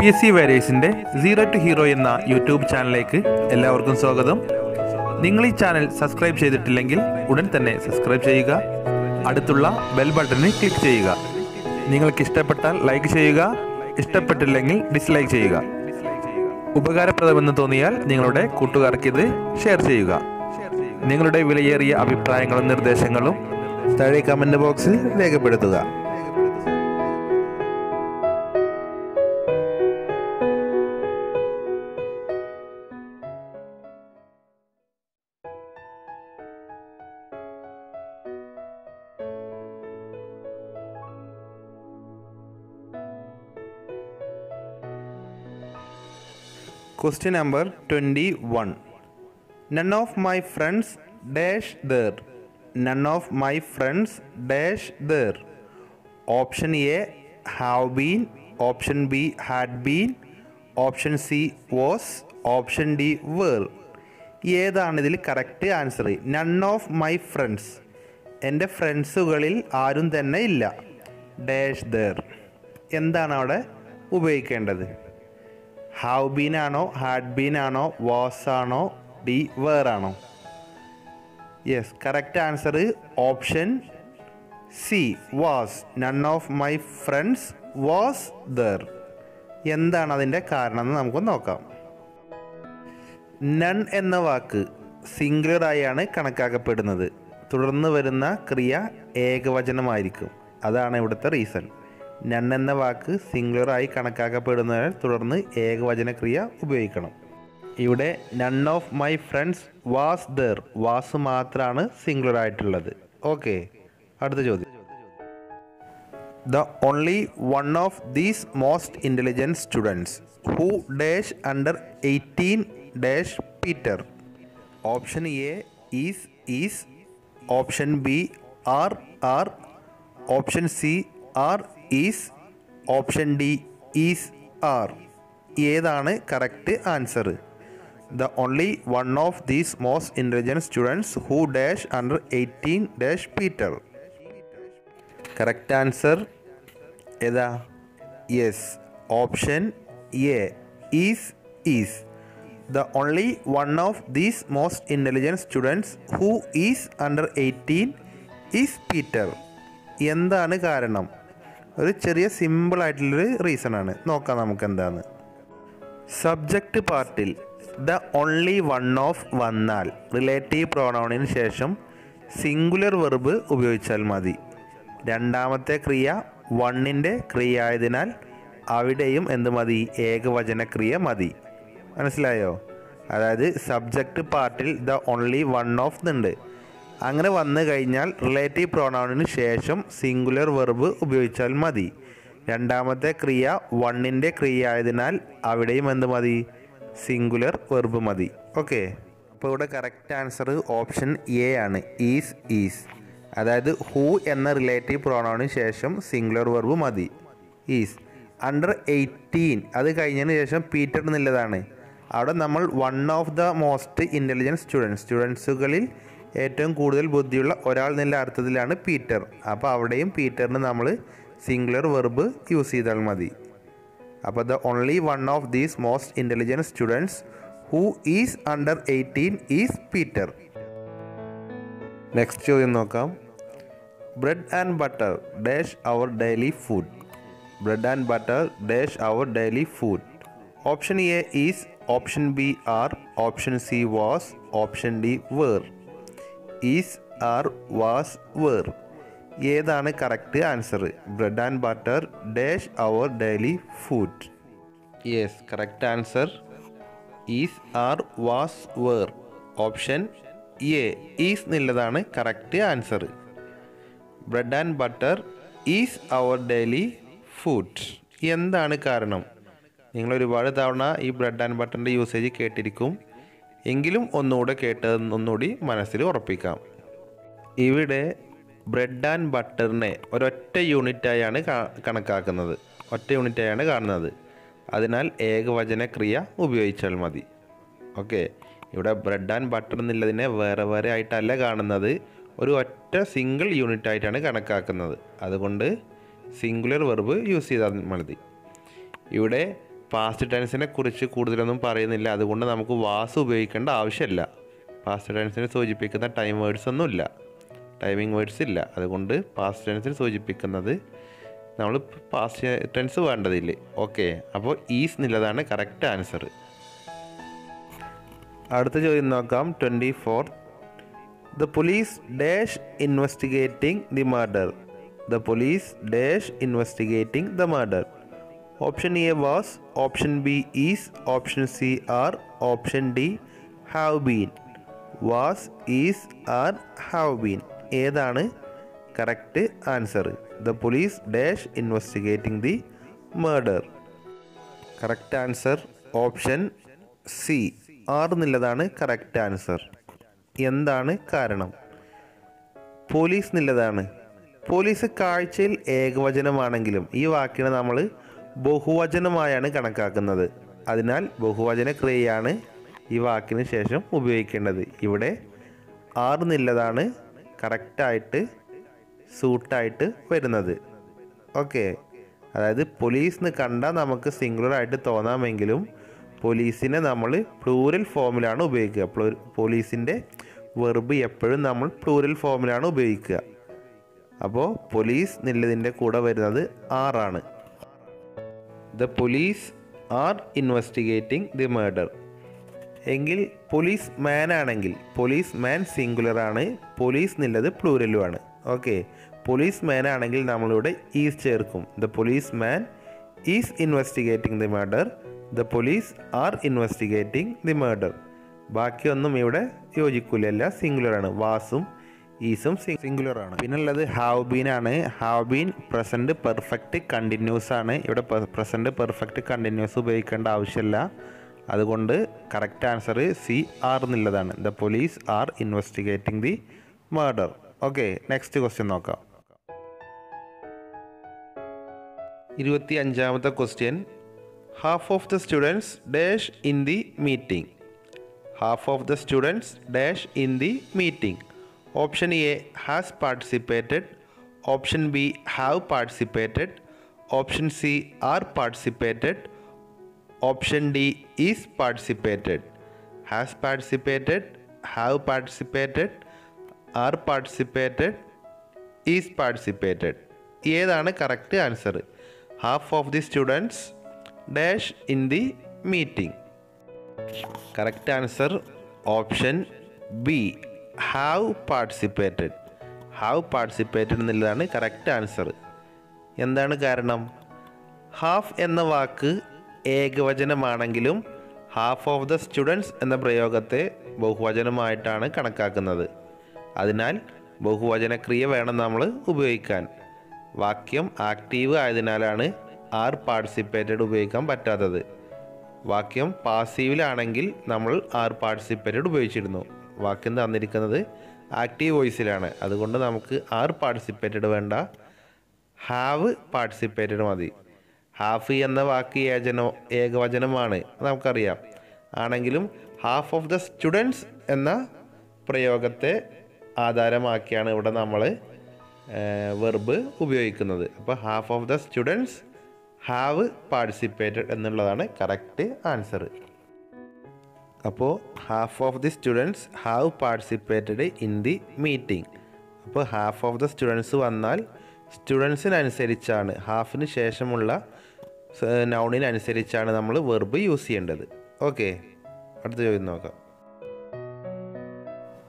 P S C വാരിയേഴ്സിന്റെ zero to hero എന്ന YouTube ചാനലിലേക്ക് എല്ലാവർക്കും സ്വാഗതം. നിങ്ങൾ ഈ ചാനൽ സബ്സ്ക്രൈബ് ചെയ്തിട്ടില്ലെങ്കിൽ ഉടൻ തന്നെ സബ്സ്ക്രൈബ് ചെയ്യുക. അടുത്തുള്ള ബെൽ ബട്ടണിൽ ക്ലിക്ക് ചെയ്യുക. നിങ്ങൾക്ക് ഇഷ്ടപ്പെട്ടാൽ ലൈക്ക് ചെയ്യുക. ഇഷ്ടപ്പെട്ടില്ലെങ്കിൽ ഡിസ്ലൈക്ക് ചെയ്യുക. ഉപകാരപ്രദമെന്ന് തോന്നിയാൽ നിങ്ങളുടെ കൂട്ടുകാർക്ക് ഇത് ഷെയർ ചെയ്യുക. നിങ്ങളുടെ വിലയേറിയ അഭിപ്രായങ്ങളും നിർദ്ദേശങ്ങളും താഴെ കമന്റ് ബോക്സിൽ രേഖപ്പെടുത്തുക. Question number twenty one none of my friends dash there none of my friends dash there option A have been option B had been option C was option D were ഇതിൽ correct answer none of my friends എന്റെ ഫ്രണ്ട്സുകളിൽ ആരും തന്നെ ഇല്ല. Dash there എന്താണ് അവിടെ ഉപയോഗിക്കേണ്ടത്? Have been ആണോ ഹാഡ് ബീൻ ആണോ വാസ് ആണോ ഡി വേർ ആണോ? Yes correct answer option C was none of my friends was there എന്താണ് അതിന്റെ കാരണം എന്ന് നമുക്ക് നോക്കാം. നൺ എന്ന വാക്ക് സിംഗുലറായാണ് കണക്കാക്കപ്പെടുന്നത്. തുടർന്ന് വരുന്ന ക്രിയ ഏകവചനമായിരിക്കും. അതാണ് ഇവിടുത്തെ റീസൺ നൺ എന്ന വാക്ക് സിംഗുലറായി കണക്കാക്കപ്പെടുന്നതിനാൽ തുടർന്ന് ഏകവചന ക്രിയ ഉപയോഗിക്കണം. ഇവിടെ none of my friends was there was മാത്രമാണ് സിംഗുലർ ആയിട്ടുള്ളത് ഓക്കെ അടുത്ത ചോദ്യം. The only one of these most intelligent students who dash under eighteen dash Peter option A is is option B are are option C are is option D is are ഏതാണ് correct answer the only one of these most intelligent students who dash under eighteen dash Peter correct answer ഏതാ? Yes option A is is the only one of these most intelligent students who is under eighteen is Peter എന്താണ് കാരണം? ഒരു ചെറിയ simple ആയിട്ടുള്ളൊരു reason ആണ്. നോക്കാം നമുക്ക് എന്താണ് സബ്ജക്റ്റ് പാർട്ടിൽ ദ ഓൺലി വൺ ഓഫ് വന്നാൽ റിലേറ്റീവ് പ്രോണൗണിന് ശേഷം സിംഗുലർ വെർബ് ഉപയോഗിച്ചാൽ മതി. രണ്ടാമത്തെ ക്രിയ വണ്ണിന്റെ ക്രിയ ആയതിനാൽ അവിടെയും എന്ത് മതി? ഏകവചന ക്രിയ മതി. മനസ്സിലായോ? അതായത് സബ്ജക്റ്റ് പാർട്ടിൽ ദ ഓൺലി വൺ ഓഫ് എന്നുണ്ട് അങ്ങനെ വന്നു കഴിഞ്ഞാൽ റിലേറ്റീവ് പ്രോണൗണിന് ശേഷം സിംഗുലർ വെർബ് ഉപയോഗിച്ചാൽ മതി. രണ്ടാമത്തെ ക്രിയ വണ്ണിന്റെ ക്രിയ ആയതിനാൽ അവിടെയും എന്ത് മതി? സിംഗുലർ വെർബ് മതി. ഓക്കെ അപ്പോൾ ഇവിടെ കറക്റ്റ് ആൻസർ ഓപ്ഷൻ എ ആണ്. ഈസ് ഈസ് അതായത് ഹൂ എന്ന റിലേറ്റീവ് പ്രോണൗണിന് ശേഷം സിംഗുലർ വെർബ് മതി. ഈസ് അണ്ടർ എയ്റ്റീൻ അത് കഴിഞ്ഞതിന് ശേഷം പീറ്റർ എന്നുള്ളതാണ് അവിടെ നമ്മൾ one of the most intelligent students സ്റ്റുഡൻസുകളിൽ ഏറ്റവും കൂടുതൽ ബുദ്ധിയുള്ള ഒരാൾ എന്നുള്ള അർത്ഥത്തിലാണ് പീറ്റർ. അപ്പോൾ അവിടെയും പീറ്ററിന് നമ്മൾ സിംഗുലർ വെർബ് യൂസ് ചെയ്താൽ മതി. അപ്പോൾ the only one of these most intelligent students who is under eighteen is Peter. Next ചോദ്യം നോക്കാം. Bread and butter dash our daily food. Bread and butter dash our daily food. Option A is option B are option C was option D were. Is are was were. ഏതാണ് correct answer bread and butter dash our daily food yes correct answer is are was were option A is എന്നുള്ളതാണ് correct answer bread and butter is our daily food എന്താണ് കാരണം? നിങ്ങൾ ഒരുപാട് തവണ ഈ bread ആൻഡ് ബട്ടറിന്റെ യൂസേജ് കേട്ടിരിക്കും. എങ്കിലും ഒന്നുകൂടെ കേട്ടത് ഒന്നുകൂടി മനസ്സിൽ ഉറപ്പിക്കാം. ഇവിടെ ബ്രെഡ് ആൻഡ് ബട്ടറിനെ ഒരൊറ്റ യൂണിറ്റായാണ് കണക്കാക്കുന്നത്. ഒറ്റ യൂണിറ്റായാണ് കാണുന്നത്. അതിനാൽ ഏകവചന ക്രിയ ഉപയോഗിച്ചാൽ മതി. ഓക്കെ. ഇവിടെ ബ്രെഡ് ആൻഡ് ബട്ടർ എന്നുള്ളതിനെ വേറെ വേറെ ആയിട്ടല്ല കാണുന്നത്. ഒരു ഒറ്റ സിംഗിൾ യൂണിറ്റ് ആയിട്ടാണ് കണക്കാക്കുന്നത്. അതുകൊണ്ട് സിംഗുലർ വെർബ് യൂസ് ചെയ്താൽ മതി. ഇവിടെ പാസ്റ്റ് ടെൻസിനെ കുറിച്ച് കൂടുതലൊന്നും പറയുന്നില്ല. അതുകൊണ്ട് നമുക്ക് വാസ് ഉപയോഗിക്കേണ്ട ആവശ്യമില്ല. പാസ്റ്റ് ടെൻസിനെ സൂചിപ്പിക്കുന്ന ടൈം വേർഡ്സ് ഒന്നുമില്ല. ടൈമിംഗ് വേർഡ്സ് ഇല്ല. അതുകൊണ്ട് പാസ്റ്റ് ടെൻസിനെ സൂചിപ്പിക്കുന്നത് നമ്മൾ പാസ്റ്റ് ടെൻസ് വേണ്ടതില്ലേ? ഓക്കെ. അപ്പോൾ ഈസ് എന്നുള്ളതാണ് കറക്റ്റ് ആൻസർ. അടുത്ത ചോദ്യം നോക്കാം. Twenty four. The police dash investigating the murder. The police dash investigating the murder. Option A was option B is option C are option D have been was is are have been ഏതാണ് correct answer the police dash investigating the murder correct answer option C are എന്നുള്ളതാണ് correct answer എന്താണ് കാരണം? Police എന്നുള്ളതാണ് police കാഴ്ചയിൽ ഏകവചനമാണെങ്കിലും ഈ വാക്കിനെ നമ്മൾ ബഹുവചനമായാണ് കണക്കാക്കുന്നത്. അതിനാൽ ബഹുവചന ക്രിയയാണ് ഈ വാക്കിന് ശേഷം ഉപയോഗിക്കേണ്ടത്. ഇവിടെ ആറ് എന്നുള്ളതാണ് കറക്റ്റായിട്ട് സൂട്ടായിട്ട് വരുന്നത്. ഓക്കെ. അതായത് പോലീസ് എന്ന് കണ്ടാൽ നമുക്ക് സിംഗുലറായിട്ട് തോന്നാമെങ്കിലും പോലീസിനെ നമ്മൾ പ്ലൂരൽ ഫോമിലാണ് ഉപയോഗിക്കുക. പ്ലൂ- പോലീസിന്റെ വെർബ് എപ്പോഴും നമ്മൾ പ്ലൂരൽ ഫോമിലാണ് ഉപയോഗിക്കുക. അപ്പോൾ പോലീസ് എന്നുള്ളതിന്റെ കൂടെ വരുന്നത് ആറാണ് the police are investigating the murder എങ്കിൽ പോലീസ് മാൻ ആണെങ്കിൽ പോലീസ് മാൻ സിംഗുലർ ആണ് പോലീസ് എന്നുള്ളത് പ്ലൂരലുമാണ് ഓക്കെ പോലീസ് മാൻ ആണെങ്കിൽ നമ്മളിവിടെ ഈസ് ചേർക്കും. The police man is investigating the murder the police are investigating the murder ബാക്കിയൊന്നും ഇവിടെ യോജിക്കില്ല എല്ലാം സിംഗുലർ ആണ്. വാസും ഈസും സിംഗുലർ ആണ്. പിന്നെ ഉള്ളത് ഹാവ് ബീൻ ആണ്. Have been present perfect continuous ആണ്. ഇവിടെ പ്രസന്റ് പെർഫെക്റ്റ് കണ്ടിന്യൂസ് ഉപയോഗിക്കേണ്ട ആവശ്യമില്ല. അതുകൊണ്ട് കറക്റ്റ് ആൻസർ സി ആർ എന്നുള്ളതാണ്. The police are investigating the murder okay next question നോക്കാം. ഇരുപത്തി അഞ്ചാമത്തെ question half of the students dash in the meeting half of the students dash in the meeting option A has participated option B have participated option C are participated option D is participated has participated have participated are participated is participated ഏതാണ് correct answer half of the students dash in the meeting correct answer option B have participated have participated എന്നുള്ളതാണ് correct answer എന്താണ് കാരണം? Half എന്ന വാക്ക് ഏകവചനമാണെങ്കിലും half of the students എന്ന പ്രയോഗത്തെ ബഹുവചനമായിട്ടാണ് കണക്കാക്കുന്നത്. അതിനാൽ ബഹുവചനക്രിയ വേണം നമ്മൾ ഉപയോഗിക്കാൻ. വാക്യം ആക്റ്റീവ് ആയതിനാലാണ് ആർ പാർട്ടിസിപ്പേറ്റഡ് ഉപയോഗിക്കാൻ പറ്റാത്തത്. വാക്യം പാസീവിലാണെങ്കിൽ നമ്മൾ ആർ പാർട്ടിസിപ്പേറ്റഡ് ഉപയോഗിച്ചിരുന്നു. വാക്യം തന്നിരിക്കുന്നത് ആക്റ്റീവ് വോയിസിലാണ് അതുകൊണ്ട് നമുക്ക് ആർ പാർട്ടിസിപ്പേറ്റഡ് വേണ്ട. ഹാവ് പാർട്ടിസിപ്പേറ്റഡ് മതി. ഹാഫ് എന്ന വാക്ക് ഏജനോ ഏകവചനമാണ്. നമുക്കറിയാം. ആണെങ്കിലും ഹാഫ് ഓഫ് ദ സ്റ്റുഡൻസ് എന്ന പ്രയോഗത്തെ ആധാരമാക്കിയാണ് ഇവിടെ നമ്മൾ വെർബ് ഉപയോഗിക്കുന്നത്. അപ്പോൾ half of the students have participated എന്നുള്ളതാണ് കറക്റ്റ് ആൻസർ അപ്പോൾ half of the students have participated in the meeting അപ്പോൾ ഹാഫ് ഓഫ് ദ സ്റ്റുഡൻസ് വന്നാൽ സ്റ്റുഡൻസിനനുസരിച്ചാണ് ഹാഫിന് ശേഷമുള്ള നൗണിനനുസരിച്ചാണ് നമ്മൾ വെർബ് യൂസ് ചെയ്യേണ്ടത്. ഓക്കെ അടുത്ത ചോദ്യം നോക്കാം.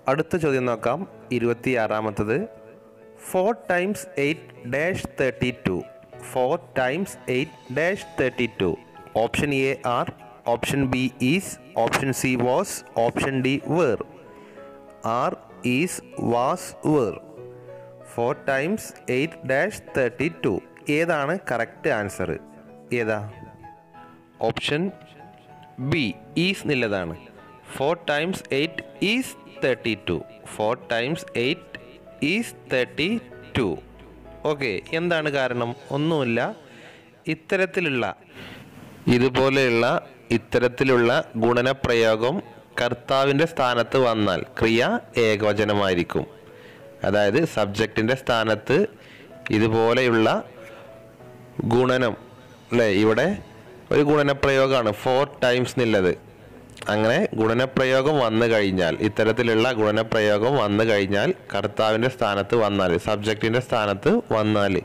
അടുത്ത ചോദ്യം നോക്കാം. ഇരുപത്തി ആറാമത്തത് four times eight dash thirty two four times eight dash thirty two option A are option B is option C was option D were are is was were four times eight dash thirty two ഏതാണ് correct answer ഏതാ? Option B is എന്നുള്ളതാണ് four times eight is thirty two four times eight is thirty two okay എന്താണ് കാരണം? ഒന്നുമില്ല. ഇത്തരത്തിലുള്ള ഇതുപോലെയുള്ള ഇത്തരത്തിലുള്ള ഗുണനപ്രയോഗം കർത്താവിന്റെ സ്ഥാനത്ത് വന്നാൽ ക്രിയ ഏകവചനമായിരിക്കും. അതായത് സബ്ജക്റ്റിന്റെ സ്ഥാനത്ത് ഇതുപോലെയുള്ള ഗുണനം അല്ലേ? ഇവിടെ ഒരു ഗുണനപ്രയോഗമാണ് ഫോർ ടൈംസ് എന്നുള്ളത്. അങ്ങനെ ഗുണനപ്രയോഗം വന്നു കഴിഞ്ഞാൽ ഇത്തരത്തിലുള്ള ഗുണനപ്രയോഗം വന്നു കഴിഞ്ഞാൽ കർത്താവിന്റെ സ്ഥാനത്ത് വന്നാൽ സബ്ജക്റ്റിന്റെ സ്ഥാനത്ത് വന്നാൽ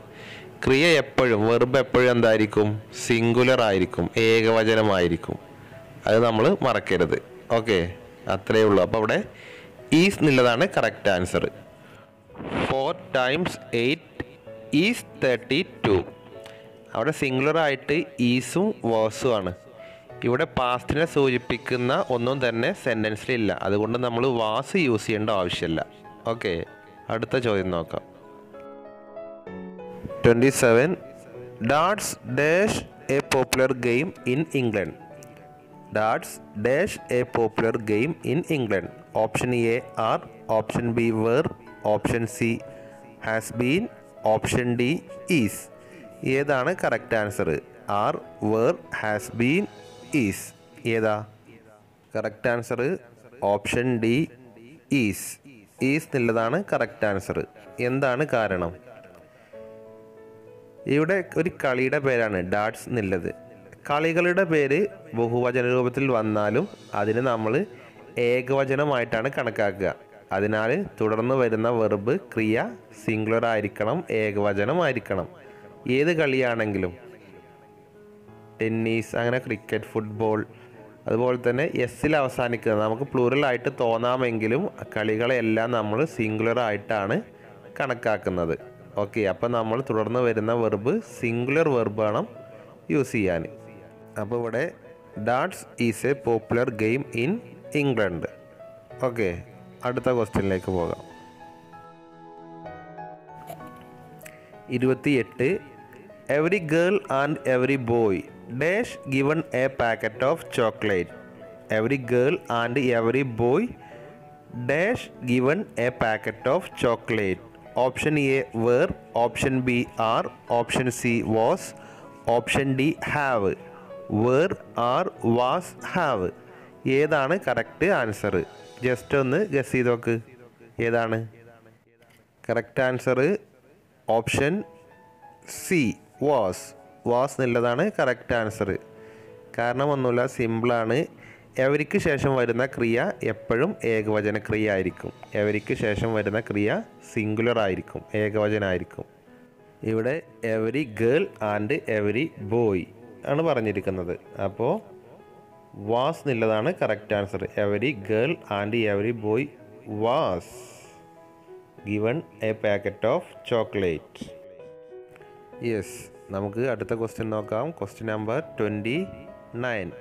ക്രിയ എപ്പോഴും വെറുബ് എപ്പോഴും എന്തായിരിക്കും? സിംഗുലർ ആയിരിക്കും ഏകവചനമായിരിക്കും. അത് നമ്മൾ മറക്കരുത്. ഓക്കെ അത്രയേ ഉള്ളൂ. അപ്പോൾ അവിടെ ഈസ് എന്നുള്ളതാണ് correct answer four times eight is thirty two അവിടെ സിംഗുലർ ആയിട്ട് ഈസും വേഴ്സും ആണ്. ഇവിടെ പാസ്റ്റിനെ സൂചിപ്പിക്കുന്ന ഒന്നും തന്നെ സെന്റൻസിലില്ല അതുകൊണ്ട് നമ്മൾ വാസ് യൂസ് ചെയ്യേണ്ട ആവശ്യമില്ല. ഓക്കെ അടുത്ത ചോദ്യം നോക്കാം. Twenty seven dash dash a popular game in England dash a popular game in England option A are option B were option C has been option D is ഏതാണ് correct answer are were has been is ഏതാ? Correct answer option D is is എന്നുള്ളതാണ് correct answer എന്താണ് കാരണം? ഇവിടെ ഒരു കളിയുടെ പേരാണ് darts എന്നുള്ളത്. കളികളുടെ പേര് ബഹുവചന രൂപത്തിൽ വന്നാലും അതിന് നമ്മൾ ഏകവചനമായിട്ടാണ് കണക്കാക്കുക. അതിനാൽ തുടർന്ന് വരുന്ന വെർബ് ക്രിയ സിംഗുലർ ആയിരിക്കണം ഏകവചനമായിരിക്കണം. ഏത് കളിയാണെങ്കിലും ടെന്നീസ് അങ്ങനെ ക്രിക്കറ്റ് ഫുട്ബോൾ അതുപോലെ തന്നെ എസ്സിൽ അവസാനിക്കുന്നത്. നമുക്ക് പ്ലൂറലായിട്ട് തോന്നാമെങ്കിലും കളികളെല്ലാം നമ്മൾ സിംഗുലർ ആയിട്ടാണ് കണക്കാക്കുന്നത്. ഓക്കെ അപ്പോൾ നമ്മൾ തുടർന്ന് വരുന്ന വെർബ് സിംഗുലർ വെർബ് വേണം യൂസ് ചെയ്യാൻ. അപ്പോൾ ഇവിടെ darts is a popular game in England okay അടുത്ത ക്വസ്റ്റ്യനിലേക്ക് പോകാം. ഇരുപത്തിയെട്ട് every girl and every boy dash given a packet of chocolate every girl and every boy dash given a packet of chocolate option A were option B are option C was option D have. Were are was have. ഏതാണ് correct answer just ഒന്ന് guess ചെയ്ത് നോക്ക്. ഏതാണ്? Correct answer option C was. Was എന്നുള്ളതാണ് correct answer കാരണം ഒന്നുമില്ല സിമ്പിളാണ്. എവരിക്ക് ശേഷം വരുന്ന ക്രിയ എപ്പോഴും ഏകവചന ക്രിയ ആയിരിക്കും എവരിക്ക് ശേഷം വരുന്ന ക്രിയ സിംഗുലർ ആയിരിക്കും ഏകവചനായിരിക്കും. ഇവിടെ every girl and every boy ആണ് പറഞ്ഞിരിക്കുന്നത്. അപ്പോൾ വാസ് എന്നുള്ളതാണ് correct answer. Every girl and every boy was given a packet of chocolate. Yes നമുക്ക് അടുത്ത ക്വസ്റ്റ്യൻ നോക്കാം. Question number twenty nine.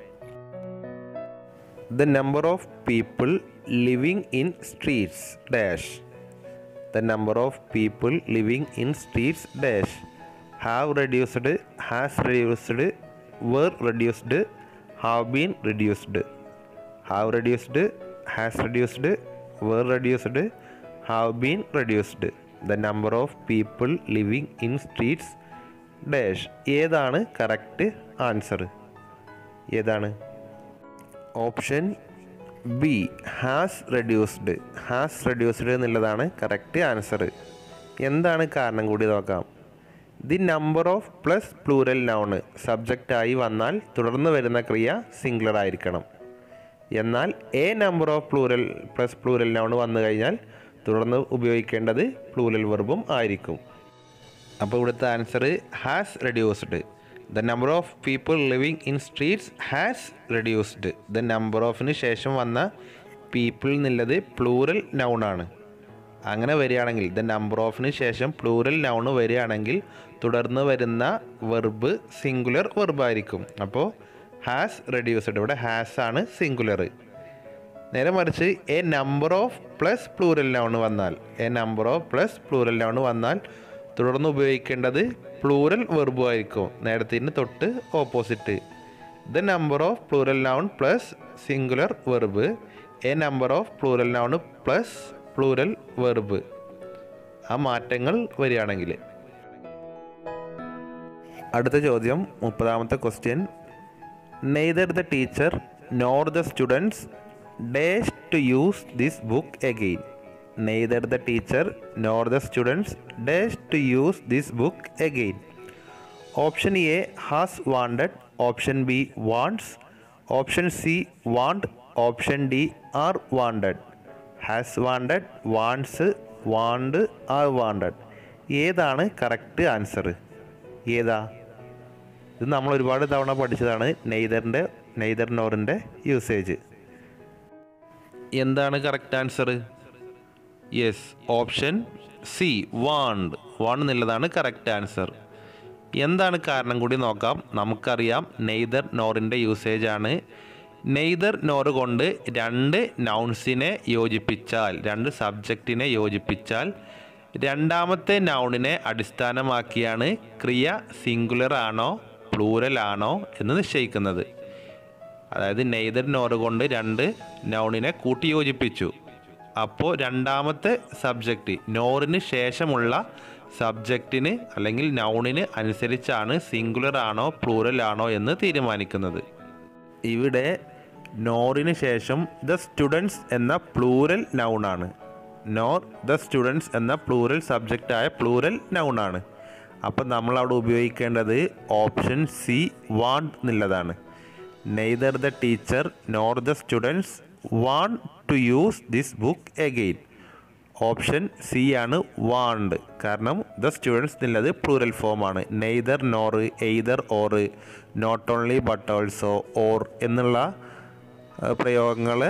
The number of people living in streets dash the number of people living in streets dash have reduced has reduced were reduced have been reduced have reduced has reduced were reduced have been reduced the number of people living in streets dash ഏതാണ് correct answer ഏതാണ്? Option B has reduced. Has reduced എന്നുള്ളതാണ് correct answer. എന്താണ് കാരണം കൂടി നോക്കാം. The number of plus plural noun സബ്ജക്റ്റായി വന്നാൽ തുടർന്ന് വരുന്ന ക്രിയ സിംഗുലർ ആയിരിക്കണം. എന്നാൽ a number of plural plus plural noun വന്നു കഴിഞ്ഞാൽ തുടർന്ന് ഉപയോഗിക്കേണ്ടത് പ്ലൂരൽ വെർബും ആയിരിക്കും. അപ്പോൾ ഇവിടുത്തെ answer has reduced. The number of people living in streets has reduced the number ഓഫിന് ശേഷം വന്ന പീപ്പിൾ എന്നുള്ളത് പ്ലൂറൽ നൗണാണ് അങ്ങനെ വരികയാണെങ്കിൽ ദ നമ്പർ ഓഫിന് ശേഷം പ്ലൂറൽ നൗണ് വരികയാണെങ്കിൽ തുടർന്ന് വരുന്ന വെർബ് സിംഗുലർ വെർബായിരിക്കും അപ്പോൾ ഹാസ് റെഡ്യൂസ്ഡ് ഇവിടെ ഹാസ് ആണ് സിംഗുലർ നേരെ മറിച്ച് a number of plus plural noun വന്നാൽ a number of plus plural noun വന്നാൽ തുടർന്ന് ഉപയോഗിക്കേണ്ടത് പ്ലൂറൽ വെർബും ആയിരിക്കും. നേരത്തിന് തൊട്ട് opposite the number of plural noun plus singular verb a number of plural noun plus plural verb ആ മാറ്റങ്ങൾ വരികയാണെങ്കിൽ. അടുത്ത ചോദ്യം മുപ്പതാമത്തെ question neither the teacher nor the students dares to use this book again neither the teacher nor the students days to use this book again option A has wanted option B wants option C want option D are wanted has wanted wants want are wanted ഏതാണ് correct answer ഏതാ? ഇത് നമ്മൾ ഒരുപാട് തവണ പഠിച്ചതാണ് നെയ്തറിന്റെ neither നോറിന്റെ usage എന്താണ് correct answer yes option C want want എന്നുള്ളതാണ് കറക്റ്റ് ആൻസർ എന്താണ് കാരണം കൂടി നോക്കാം. നമുക്കറിയാം നെയ്തർ നോറിന്റെ യൂസേജ് ആണ്. നെയ്തർ നോറ് കൊണ്ട് രണ്ട് നൗൺസിനെ യോജിപ്പിച്ചാൽ രണ്ട് സബ്ജക്റ്റിനെ യോജിപ്പിച്ചാൽ രണ്ടാമത്തെ നൗണിനെ അടിസ്ഥാനമാക്കിയാണ് ക്രിയ സിംഗുലർ ആണോ പ്ലൂരൽ ആണോ എന്ന് നിശ്ചയിക്കുന്നത്. അതായത് നെയ്തർ നോറ് കൊണ്ട് രണ്ട് നൗണിനെ കൂട്ടി യോജിപ്പിച്ചു. അപ്പോൾ രണ്ടാമത്തെ സബ്ജക്റ്റ് നോറിന് ശേഷമുള്ള സബ്ജക്റ്റിന് അല്ലെങ്കിൽ നൗണിന് അനുസരിച്ചാണ് സിംഗുലർ ആണോ പ്ലൂറൽ ആണോ എന്ന് തീരുമാനിക്കുന്നത്. ഇവിടെ നോറിന് ശേഷം ദ സ്റ്റുഡൻസ് എന്ന പ്ലൂറൽ നൗണാണ് നോർ ദ സ്റ്റുഡൻസ് എന്ന പ്ലൂറൽ സബ്ജക്റ്റായ പ്ലൂറൽ നൗണാണ് അപ്പം നമ്മൾ അവിടെ ഉപയോഗിക്കേണ്ടത് ഓപ്ഷൻ സി വാണ്ട് എന്നുള്ളതാണ്. Neither the teacher nor the students want to use this book again option C ആണ് വാണ്ട് കാരണം ദ സ്റ്റുഡൻസ് എന്നുള്ളത് പ്ലൂറൽ ഫോമാണ് neither nor either or not only but also or എന്നുള്ള പ്രയോഗങ്ങൾ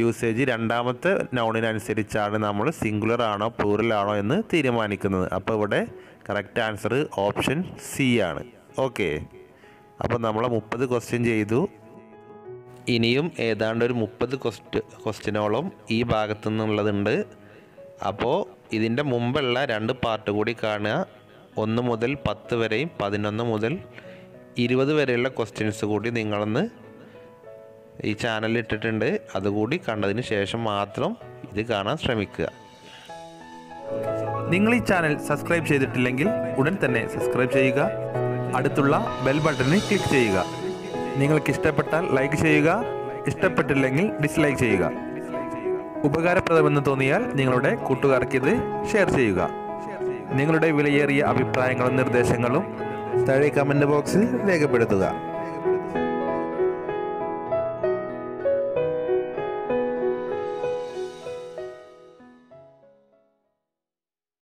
യൂസേജ് രണ്ടാമത്തെ നൗണിനനുസരിച്ചാണ് നമ്മൾ singular ആണോ പ്ലൂറൽ ആണോ എന്ന് തീരുമാനിക്കുന്നത്. അപ്പോൾ ഇവിടെ കറക്റ്റ് ആൻസർ ഓപ്ഷൻ സി ആണ്. ഓക്കെ അപ്പോൾ നമ്മൾ മുപ്പത് ക്വസ്റ്റ്യൻ ചെയ്തു. ഇനിയും ഏതാണ്ട് ഒരു മുപ്പത് ക്വസ്റ്റ് ക്വസ്റ്റ്യനോളം ഈ ഭാഗത്തു നിന്നുള്ളതുണ്ട് അപ്പോൾ ഇതിന്റെ മുമ്പുള്ള രണ്ട് പാർട്ട് കൂടി കാണുക. ഒന്ന് മുതൽ പത്ത് വരെയും പതിനൊന്ന് മുതൽ ഇരുപത് വരെയുള്ള ക്വസ്റ്റ്യൻസ് കൂടി നിങ്ങളൊന്ന് ഈ ചാനലിൽ ഇട്ടിട്ടുണ്ട്. അതുകൂടി കണ്ടതിന് ശേഷം മാത്രം ഇത് കാണാൻ ശ്രമിക്കുക. നിങ്ങൾ ഈ ചാനൽ സബ്സ്ക്രൈബ് ചെയ്തിട്ടില്ലെങ്കിൽ ഉടൻ തന്നെ സബ്സ്ക്രൈബ് ചെയ്യുക. അടുത്തുള്ള ബെൽ ബട്ടണിൽ ക്ലിക്ക് ചെയ്യുക. നിങ്ങൾക്ക് ഇഷ്ടപ്പെട്ടാൽ ലൈക്ക് ചെയ്യുക. ഇഷ്ടപ്പെട്ടില്ലെങ്കിൽ ഡിസ്ലൈക്ക് ചെയ്യുക. ഉപകാരപ്രദമെന്ന് തോന്നിയാൽ നിങ്ങളുടെ കൂട്ടുകാർക്ക് ഇത് ഷെയർ ചെയ്യുക. നിങ്ങളുടെ വിലയേറിയ അഭിപ്രായങ്ങളും നിർദ്ദേശങ്ങളും താഴെ കമന്റ് ബോക്സിൽ രേഖപ്പെടുത്തുക.